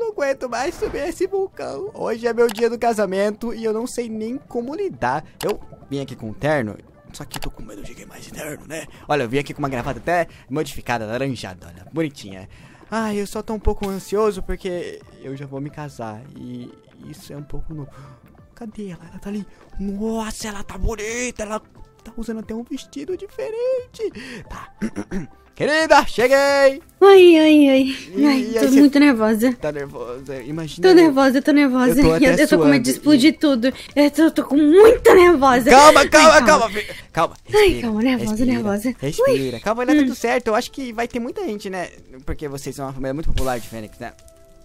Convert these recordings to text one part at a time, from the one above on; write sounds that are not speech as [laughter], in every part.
Eu não aguento mais subir esse vulcão. Hoje é meu dia do casamento e eu não sei nem como lidar. Eu vim aqui com um terno, só que tô com medo de queimar esse terno, né? Olha, eu vim aqui com uma gravata até modificada, laranjada, olha, bonitinha. Ai, eu só tô um pouco ansioso porque eu já vou me casar e isso é um pouco no... Cadê ela? Ela tá ali. Nossa, ela tá bonita, ela tá usando até um vestido diferente. Tá. [clears throat] Querida, cheguei! Oi. E Ai, aí tô muito nervosa. Tá nervosa? Imagina. Tô nervosa, tô nervosa. Eu tô até eu tô com medo de explodir tudo. Eu tô, tô com muita nervosa. Calma, Ai, calma, calma. Calma. Ai, calma, nervosa, nervosa. Respira. Calma, vai dar tudo certo. Eu acho que vai ter muita gente, né? Porque vocês são uma família muito popular de Fênix, né?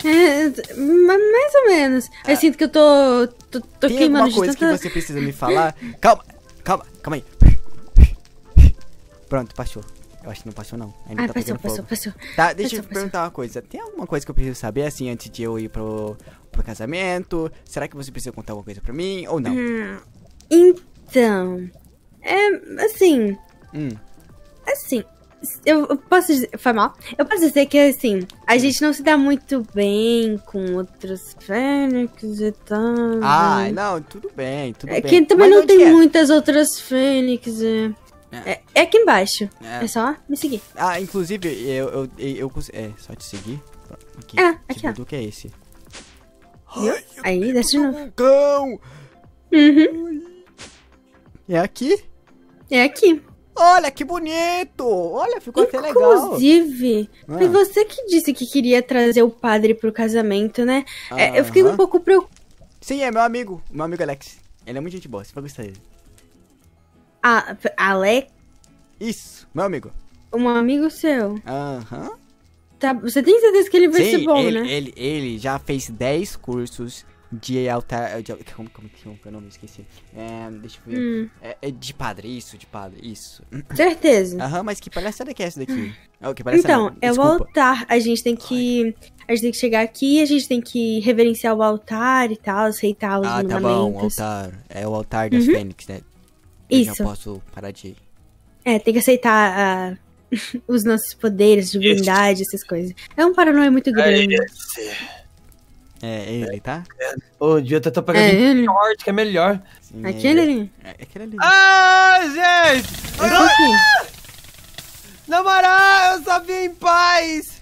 É, ma- mais ou menos. Eu sinto que eu tô, tô, tô Ah. Tem queimando alguma coisa que tanta... você precisa me falar? Calma, calma, calma aí. Pronto, passou. Eu acho que não passou, não. Ainda Ah, tá passou, passou, fogo. passou. Tá, deixa eu Passou, te passou. perguntar uma coisa. Tem alguma coisa que eu preciso saber, assim, antes de eu ir pro, pro casamento? Será que você precisa contar alguma coisa pra mim ou não? Hum, então... É, assim... Hum. Assim... Eu posso dizer... Foi mal? Eu posso dizer que, assim... A gente não se dá muito bem com outros fênix e tal. Ah, não, tudo bem, tudo É bem. que também Mas não tem é? muitas outras fênix. É, É. é, aqui embaixo. É. É. só me seguir. Ah, inclusive, eu, eu, eu, eu É, só te seguir. Aqui, que aqui, ó. que é esse? Viu? Aí, desce de novo. Vulcão! Uhum. É aqui? É aqui. Olha, que bonito! Olha, ficou até legal. Inclusive, Ah. foi você que disse que queria trazer o padre pro casamento, né? É, eu fiquei um pouco preocupada. Sim, é meu amigo, meu amigo Alex. Ele é muito gente boa, você vai gostar dele. Ah, Alex, Isso, meu amigo. um amigo seu. Aham. Tá, você tem certeza que ele vai ser Sim, bom, ele, né? ele, ele já fez 10 cursos de altar. De, como, como, como que é o nome? Esqueci. É, deixa eu ver. Hum, É, é de padre, isso, de padre, isso. certeza. Aham, mas que palhaçada que é essa daqui? Oh, que Então, não, é o altar. A gente tem que. A gente tem que chegar aqui, a gente tem que reverenciar o altar e tal, aceitar os Ah, tá bom, o altar. É o altar das Uhum. fênix, né? Eu Isso. já posso parar de ir. É, tem que aceitar ah, [laughs] os nossos poderes, divindade, essas coisas. É um paranoia muito grande. esse. É ele, tá? Ô, devia ter tô É pegando ele? short, que é melhor. Sim, Aquele ele. ali? É aquele ali. Ah, gente! Aqui. Na moral, eu só vim em paz!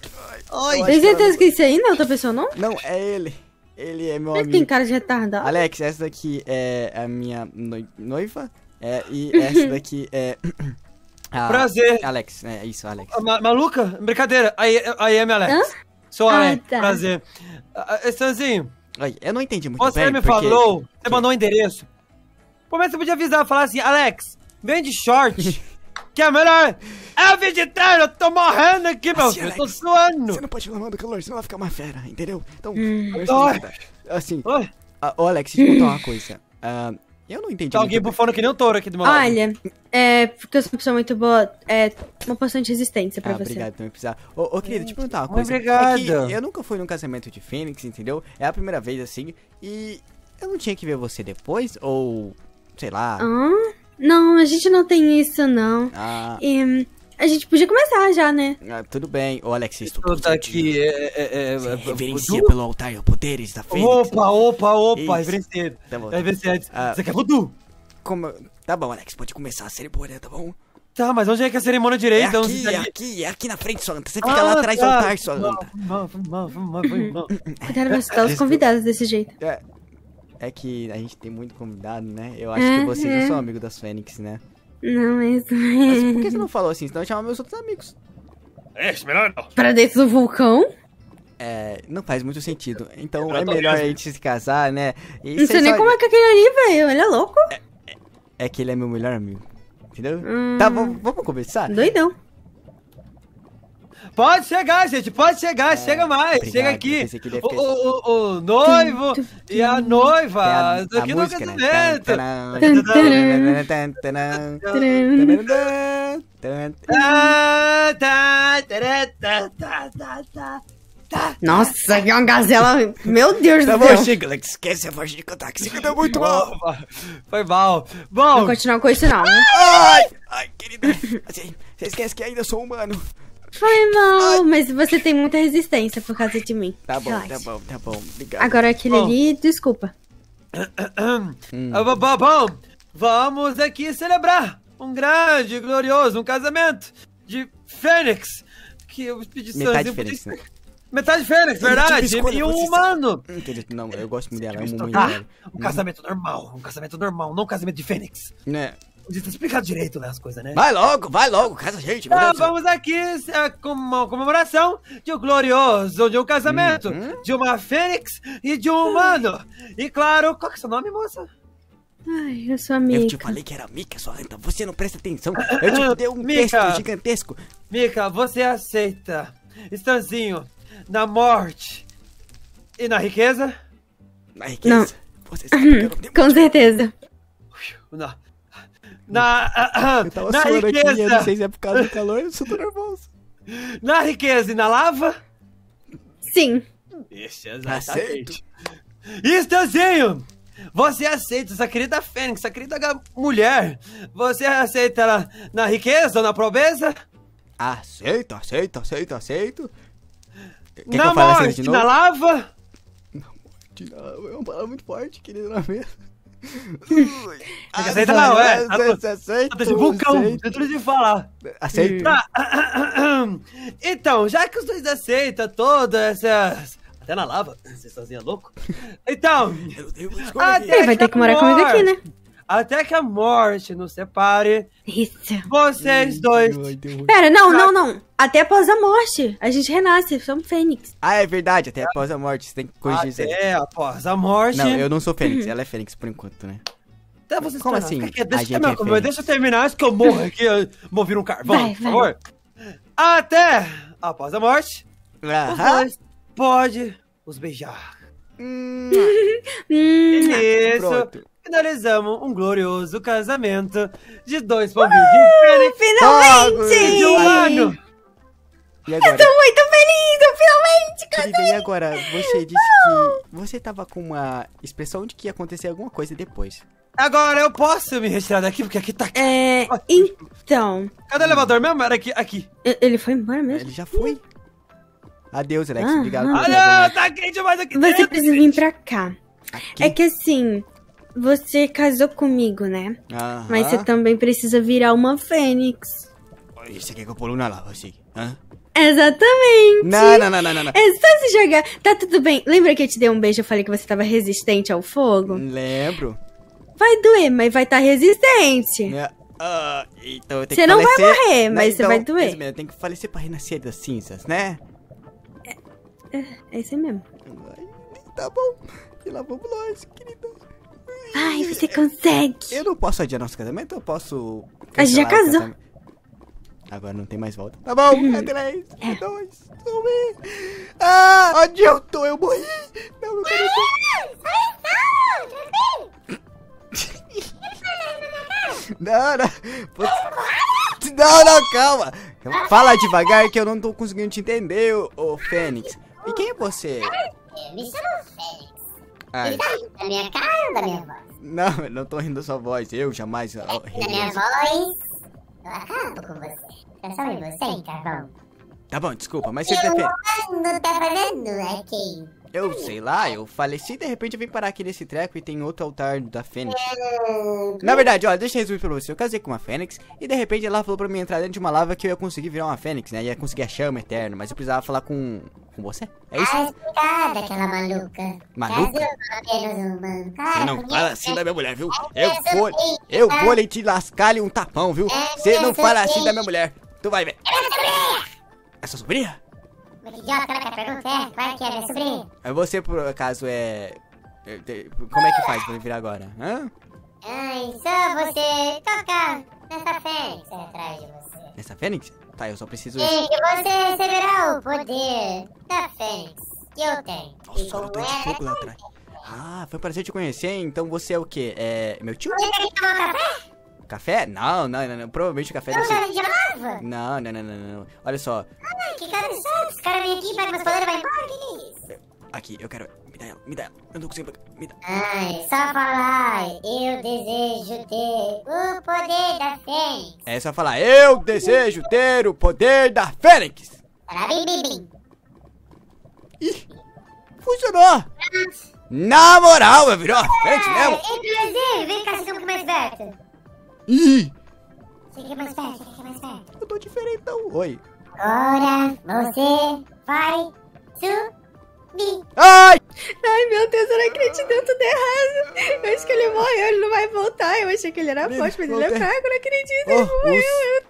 Oi! Tem certeza que isso aí não é outra pessoa, não? Não, é ele. Ele é meu Ele amigo. tem cara de retardado. Alex, essa daqui é a minha noi- noiva. É, e [laughs] essa daqui é. [coughs] a- Prazer. Alex, é isso, Alex. Ma- maluca? Brincadeira. Aí, aí é minha Alex. Hã? Sou Ah, Alex. tá. Prazer. Stanzinho, Oi, eu não entendi muito você bem. me porque... falou, você que- mandou o endereço. Pô, mas você podia avisar, falar assim, Alex, vem de short, [laughs] que é melhor. É vegetariano, eu tô morrendo aqui, meu Assim, filho, eu tô Alex, suando. Você não pode falar mal do calor, senão vai ficar uma fera, entendeu? Então, Hum. Ai. sei, assim, ah, ô Alex, deixa eu contar uma coisa. Ah, eu não entendi tá alguém bem. bufando que nem um touro aqui do meu lado. Olha, é porque eu sou uma pessoa muito boa. É uma poção de resistência pra Ah, você. obrigado por me precisar. Ô, ô, querido, deixa eu perguntar uma coisa. obrigado. É que eu nunca fui num casamento de Fênix, entendeu? É a primeira vez assim. E eu não tinha que ver você depois? Ou, sei lá. Ah, não, a gente não tem isso, não. Ah, E, a gente podia começar já, né? ah, tudo bem. Ô, Alex, você estudou tô aqui, é... é, é, Você é reverencia pelo altar os poderes da Fênix. Opa, opa, opa, Isso. reverenciei. Tá bom. Reverenciei. Ah. Você quer voodoo? Como... Tá bom, Alex, pode começar a cerimônia, tá bom? Tá, mas onde é que é a cerimônia É direita? Onde aqui, tá é aqui, é aqui na frente, sua anta. Você fica Ah, lá atrás do tá. altar, sua Vamos, anta. vamos, vamos, vamos, vamos, vamos. [laughs] Cuidado pra assustar os convidados desse jeito. É, é que a gente tem muito convidado, né? Eu acho É, que vocês é. não são amigos das Fênix, né? Não, mas. [laughs] Mas por que você não [laughs] falou assim? Senão eu chamava meus outros amigos. É, melhor não. Pra dentro do vulcão? É, não faz muito sentido. Então é melhor a mesmo. gente se casar, né? E Não sei nem só- como é que é aquele ali, velho. Ele é louco. É que ele é meu melhor amigo. Entendeu? Hum. Tá, vamos, vamos conversar? Doidão. Pode chegar, gente, pode chegar, chega mais, obrigado, chega aqui. O, o, o, o noivo e a noiva, É a, a aqui no música, né? casamento. Tá, tá, tá, tá, tá, tá, tá. Nossa, que é uma gazela. Meu Deus Tá do bom, céu. chega, Alex. Esquece a voz de cantar, que você canta muito mal. Foi mal. Bom, continuar com isso, não. Ai, ai, querida. Assim, você esquece que ainda sou humano. Foi mal, mas você tem muita resistência por causa de mim. Tá bom, Relaxa. tá bom, tá bom. Obrigado. Agora aquele Bom. ali, desculpa. Hum. Ah, bom, vamos aqui celebrar um grande, glorioso, um casamento de Fênix. Que eu pedi Metade sangue, Fênix, né? Metade Fênix, verdade. Tipo, escolha, E um humano. Hum, dizer, Não, eu gosto muito dela, eu amo muito Tá, dela. um casamento normal, um casamento normal, não um casamento de Fênix. Né? Podia ter explicado direito né, as coisas, né? Vai logo, vai logo, casa a gente, céu. vamos aqui é, com uma comemoração de um glorioso, de um casamento, Uhum. de uma fênix e de um humano. E claro, qual que é o seu nome, moça? Ai, eu sou Eu amiga. te falei que era Mika, sua lenta. Você não presta atenção. Eu te dei um Mika. texto gigantesco. Mika, você aceita Estanzinho na morte e na riqueza? Na riqueza. Você sabe que eu não tenho [laughs] Com certeza. Na. Na. Eu tava na suando aqui, eu não riqueza! sei se é por causa do calor, eu sou nervoso. Na riqueza e na lava? Sim. Isso, Aceito. Estanzinho! Você aceita essa querida Fênix, essa querida mulher? Você aceita ela na riqueza ou na pobreza? Aceito, aceito, aceito, aceito. Quer que na eu fale assim morte, na lava? Não, é uma palavra muito forte, querido, não é mesmo? Aceita não, é. Aceito, Tá de vulcão, dentro de falar. Aceito. Tá. [coughs] Então, já que os dois aceitam todas essas. Até na lava, vocês sozinhos é louco? Então, Até vai ter que morar comigo aqui, né? Até que a morte nos separe, Isso. vocês dois. Pera, não, não, não. Até após a morte. A gente renasce, somos fênix. Ah, é verdade, até após a morte, você tem que corrigir isso aí. Até após a morte. Não, eu não sou Fênix, ela é Fênix por enquanto, né? Até vocês Como assim? Deixa, A eu gente terminar é deixa eu terminar antes que eu morra aqui. Eu vou vir um carvão, Vai, por vai. favor. Até após a morte, Aham. dois pode os beijar. Hum, [laughs] Hum, isso, pronto. Finalizamos um glorioso casamento de dois pombinhos de Fênix finalmente! de um humano. E agora? Tô muito feliz, eu finalmente Querida, e agora? Você disse que você tava com uma expressão de que ia acontecer alguma coisa depois. Agora eu posso me retirar daqui, porque aqui tá... É, então, Cadê o elevador mesmo? Era aqui, aqui. ele foi embora mesmo? Ele já foi. Adeus, Alex. Ah, Obrigado ah. trazer tá quente demais aqui Você dentro. precisa vir pra cá. aqui. É que assim, você casou comigo, né? Aham. Mas você também precisa virar uma fênix. Você quer que eu pulo na lava, assim? Hã? Exatamente. Não, não, não, não, não. É só se jogar. Tá tudo bem. Lembra que eu te dei um beijo e falei que você tava resistente ao fogo? Lembro. Vai doer, mas vai estar resistente. É, ah, então eu tenho Você que não vai falecer. morrer, Né, mas você então, vai doer. mesmo, Eu tenho que falecer pra renascer das cinzas, né? É isso aí mesmo. Tá bom. E lá vamos nós, querida. Ai, você consegue. Eu não posso adiar nosso casamento? Eu posso. A gente já casou. Agora não tem mais volta. Tá bom, é três, é dois, um. Ah, onde eu tô? Eu morri. Não, eu quero Não, não. Não, não, calma. Fala devagar que eu não tô conseguindo te entender, ô, ô Fênix. E quem é você? Eu me chamo Fênix. Ah, Ele tá rindo da minha cara ou da minha voz? não, eu não tô rindo da sua voz. Eu jamais. ó, Da minha voz, eu acabo com você. Pensou em você, Carvão? Tá bom, desculpa, mas você o prefere. humano tá fazendo aqui. Eu sei lá, eu faleci de repente eu vim parar aqui nesse treco e tem outro altar da Fênix. Na verdade, ó, deixa eu resumir pra você. Eu casei com uma Fênix e de repente ela falou pra mim entrar dentro de uma lava que eu ia conseguir virar uma Fênix, né? Ia conseguir a chama eterna, mas eu precisava falar com. com você? É isso? Tá explicada aquela maluca. Maluca? Você não fala assim é da minha mulher, viu? Eu vou. Eu vou lhe te lascar-lhe um tapão, viu? Você não fala assim da minha mulher. Tu vai ver. É sua sobrinha? Mas que idiota que a pergunta é? Claro que é minha sobrinha. Aí Você, por acaso, é. é, é, Como é que faz pra virar agora? Hã? Ai, só você tocar nessa fênix atrás de você. Nessa Fênix? Tá, eu só preciso. E que você receberá o poder da fênix que eu tenho. Nossa, e como garotão de ela fogo lá atrás. Ah, foi um prazer te conhecer. Então você é o quê? É. meu tio? Você quer tomar um café? Café? Não, não, não, não. Provavelmente o café deve Não, ser. já de lava? Não, não, não, não, não. Olha só. Ai, que cara chato. Os caras vêm aqui, pegam meus poderes e vai embora. Que que é isso? Aqui, eu quero. Me dá ela, me dá ela. Eu não pegar. Me dá. Ai, só falar, eu desejo ter o poder da Fênix. É só falar, eu desejo ter o poder da Fênix. Bim. Ih, funcionou. Na moral, eu virou a Fênix mesmo. Inclusive, vem cá, fica um pouquinho mais perto. Ih, mais perto, fica mais perto. eu tô diferentão. Oi. Agora você vai subir. Ai! Ai, meu Deus, eu não acredito, deu tudo errado. Eu acho que ele morreu, ele não vai voltar. Eu achei que ele era forte, mas ele é fraco, eu não acredito. Oh, Ele morreu.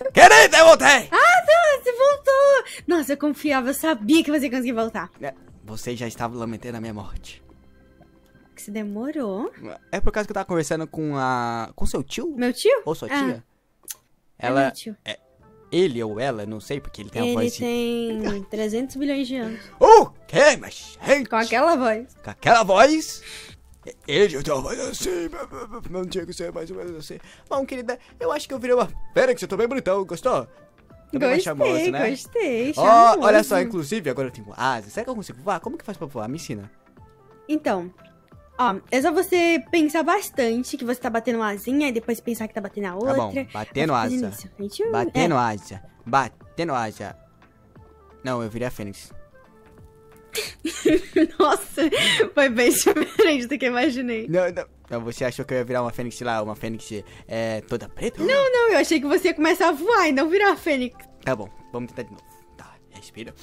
os... Querida, eu voltei! Ah, não, você voltou. Nossa, eu confiava, eu sabia que você ia conseguir voltar. É, Você já estava lamentando a minha morte. Que você demorou. É por causa que eu tava conversando com a. com seu tio? Meu tio? Ou sua Ah, tia? é Ela. meu tio. Ele ou ela, não sei, porque ele tem a Ele voz de. tem [laughs] 300 bilhões de anos. O quê? Mas, gente, Com aquela voz. com aquela voz. Ele tem uma voz assim. Não tinha que ser mais ou menos assim. Bom, querida, eu acho que eu virei uma fênix, eu tô bem bonitão, gostou? Gostei, charmoso, né? gostei. Charmoso. olha só, inclusive, agora eu tenho asas. Será que eu consigo voar? Como que faz pra voar? Me ensina. Então, ó, é só você pensar bastante que você tá batendo uma asinha e depois pensar que tá batendo a Tá outra. bom, batendo asa. gente- Batendo é. asa. Batendo asa. Não, eu virei a fênix. [laughs] Nossa, foi bem [laughs] diferente do que eu imaginei. Não, não. Não, você achou que eu ia virar uma fênix lá, uma fênix é, toda preta? Não, não, eu achei que você ia começar a voar e não virar a fênix. Tá bom, vamos tentar de novo. Tá, respira.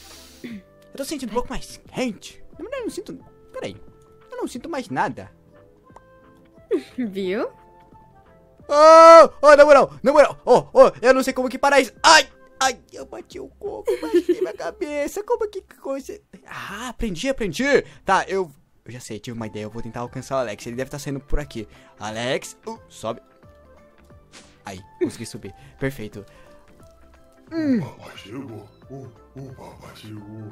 Eu tô sentindo um pouco mais quente. Na verdade, eu não sinto. Peraí. Não sinto mais nada. [laughs] Viu? Oh, oh, na moral, na moral. Oh, oh, eu não sei como que parar isso. Ai, ai, eu bati o coco, bati minha cabeça. Como que coisa. Ah, aprendi, aprendi. Tá, eu. Eu já sei, tive uma ideia. Eu vou tentar alcançar o Alex. Ele deve estar saindo por aqui. Alex, uh, sobe. Aí, consegui subir. Perfeito. O papai chegou. O, o papai chegou.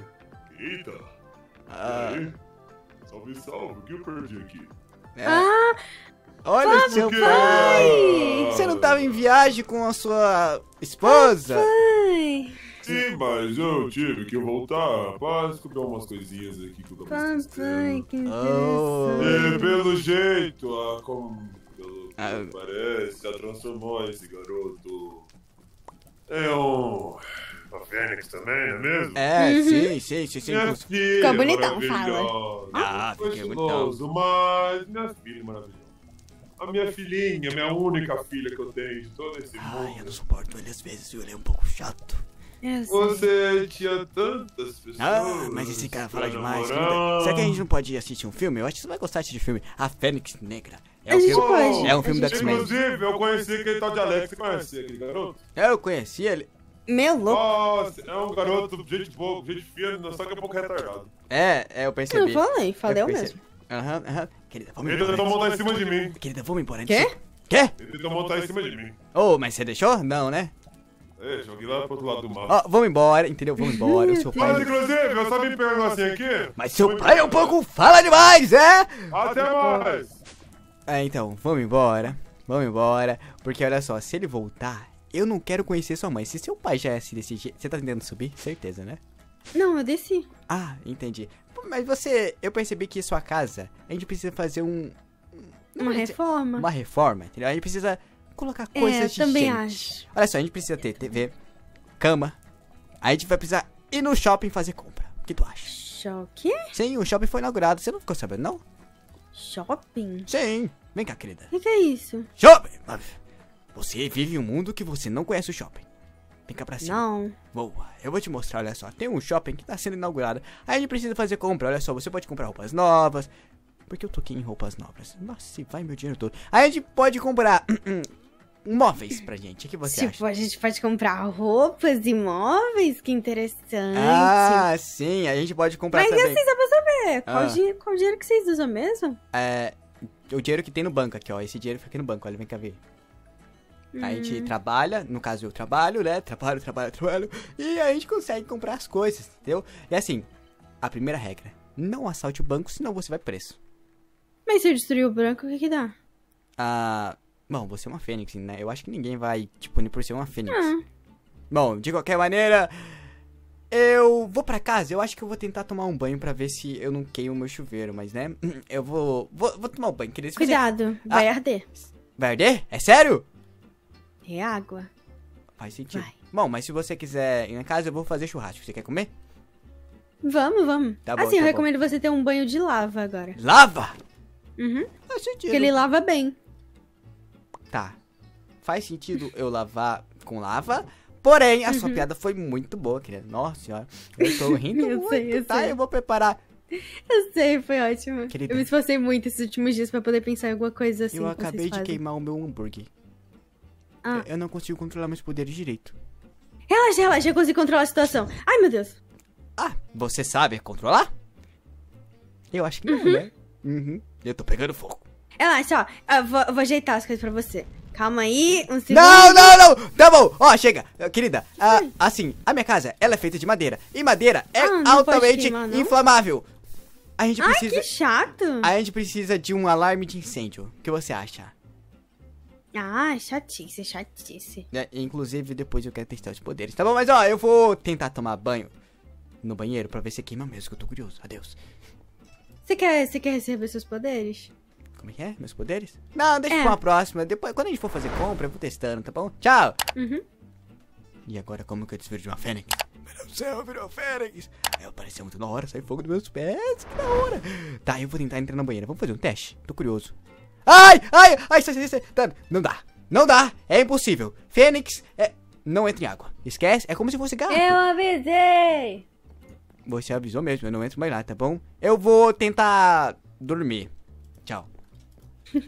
Eita. Ah, Aí. Salve, salve. O que eu perdi aqui? é. Ah, Olha seu quê? pai! Você não tava em viagem com a sua esposa? ai, Sim, mas eu tive que voltar pra descobrir umas coisinhas aqui que eu tava papai, que Oh. E pelo jeito, a, como, pelo que Ah. parece, já transformou esse garoto em um... Uma fênix também, não é mesmo? É, Uhum. sim, sim, sim, sim. Minha filha Ficou bonitão, maravilhosa. Ah, fiquei Gostoso, mas minha filha maravilhosa. A minha filhinha, minha única filha que eu tenho de todo esse Ai, eu não mundo. suporto ele às vezes, viu? Ele é um pouco chato. Você tinha tantas pessoas. Ah, mas esse cara fala demais. namorar. Será que a gente não pode ir assistir um filme? Eu acho que você vai gostar de filme. A Fênix Negra. É A um filme. pode. É um filme A gente X-Men. Inclusive, eu conheci aquele tal de Alex. Você conhece aquele garoto? Eu conheci ele. Meu louco. Nossa, é um garoto, gente boa, gente fina, só que é um pouco retardado. É, é, eu Não percebi. falei, falei eu percebi. mesmo. Aham, aham. Querida, vamos Ele embora. tentou montar em cima de mim. Querida, vamos embora. Quê? Quê? Ele tentou montar em cima de mim. Oh, mas você deixou? Não, né? É, joguei lá pro outro lado do mapa. Ó, vamos embora, entendeu? Vamos embora. O seu Mas, pai. inclusive, eu só me pegar um negocinho aqui. Mas seu pai é um pouco fala demais, é? Até mais! É, então, vamos embora. Vamos embora. Porque olha só, se ele voltar, eu não quero conhecer sua mãe. Se seu pai já é assim desse jeito. Você tá tentando subir? Certeza, né? Não, eu desci. Ah, entendi. Mas você. Eu percebi que sua casa, a gente precisa fazer um. Uma reforma. Uma reforma, entendeu? A gente precisa colocar É, coisas eu de também gente. acho. Olha só, a gente precisa ter TV, cama. A gente vai precisar ir no shopping fazer compra. O que tu acha? Choque? Sim, o shopping foi inaugurado. Você não ficou sabendo, não? Shopping? Sim. Vem cá, querida. O que, que é isso? Shopping! Você vive em um mundo que você não conhece o shopping. Vem cá pra cima. Não. Boa, eu vou te mostrar, olha só. Tem um shopping que tá sendo inaugurado. Aí a gente precisa fazer compra, olha só. Você pode comprar roupas novas. Porque eu tô aqui em roupas novas. Nossa, se vai meu dinheiro todo. Aí a gente pode comprar móveis pra gente. O que você tipo, acha? a gente pode comprar roupas e móveis? Que interessante. Ah, sim. A gente pode comprar Mas também. assim, só pra saber, qual, Ah. di- qual dinheiro que vocês usam mesmo? É, o dinheiro que tem no banco aqui, ó. Esse dinheiro fica aqui no banco, olha, vem cá ver. A Hum. gente trabalha, no caso eu trabalho, né? Trabalho, trabalho, trabalho. E a gente consegue comprar as coisas, entendeu? E assim, a primeira regra: não assalte o banco, senão você vai preso. Mas se eu destruir o branco, o que que dá? Ah. Bom, você é uma fênix, né? Eu acho que ninguém vai te punir por ser uma fênix. Ah, Bom, de qualquer maneira. Eu vou pra casa, eu acho que eu vou tentar tomar um banho pra ver se eu não queimo meu chuveiro, mas né? [clears throat] Eu vou. Vou, vou tomar um banho, querido. Se você- Cuidado, vai Ah. arder. Vai arder? É sério? É água. Faz sentido. Vai. Bom, mas se você quiser ir na casa, eu vou fazer churrasco. Você quer comer? Vamos, vamos. Tá bom, assim, eu tá bom. recomendo você ter um banho de lava agora. Lava! Uhum. Faz sentido. Porque ele lava bem. Tá. Faz sentido eu lavar com lava. Porém, a Uhum. sua piada foi muito boa, querida. Nossa senhora. Eu tô rindo [laughs] Eu muito, sei, eu tá? sei. Eu vou preparar. Eu sei, foi ótimo. Querida. Eu me esforcei muito esses últimos dias pra poder pensar em alguma coisa assim. eu acabei de fazem. queimar o meu hambúrguer. Ah. Eu não consigo controlar meus poderes direito. Relaxa, relaxa, eu consigo controlar a situação. Ai, meu Deus. Ah, você sabe controlar? Eu acho que não, né? Uhum. Eu tô pegando fogo. Relaxa, ó. Eu vou, eu vou ajeitar as coisas pra você. Calma aí, um segundo. Não, não, não! Tá bom! Ó, chega! Querida, ah, assim, a minha casa, ela é feita de madeira. E madeira é Ah, altamente queimar, inflamável. A gente Ai, precisa... que chato. A gente precisa de um alarme de incêndio. O que você acha? Ah, chatice, chatice. Né, Inclusive, depois eu quero testar os poderes. Tá bom, mas ó, eu vou tentar tomar banho no banheiro pra ver se queima mesmo, que eu tô curioso. Adeus. Você quer, você quer receber seus poderes? Como é que é? Meus poderes? Não, deixa É. pra uma próxima. Depois, quando a gente for fazer compra, eu vou testando, tá bom? Tchau! Uhum. E agora, como que eu desviro de uma fênix? Meu céu, virou uma fênix! Aí apareceu muito na hora, sai fogo dos meus pés, que da hora! Tá, eu vou tentar entrar na banheira. Vamos fazer um teste? Tô curioso. Ai, ai, ai, sai, sai, sai. Tá, Não dá, não dá, é impossível. Fênix, é... não entra em água. Esquece, é como se fosse gato. Eu avisei! Você avisou mesmo, eu não entro mais lá, tá bom? Eu vou tentar dormir. Tchau. [laughs]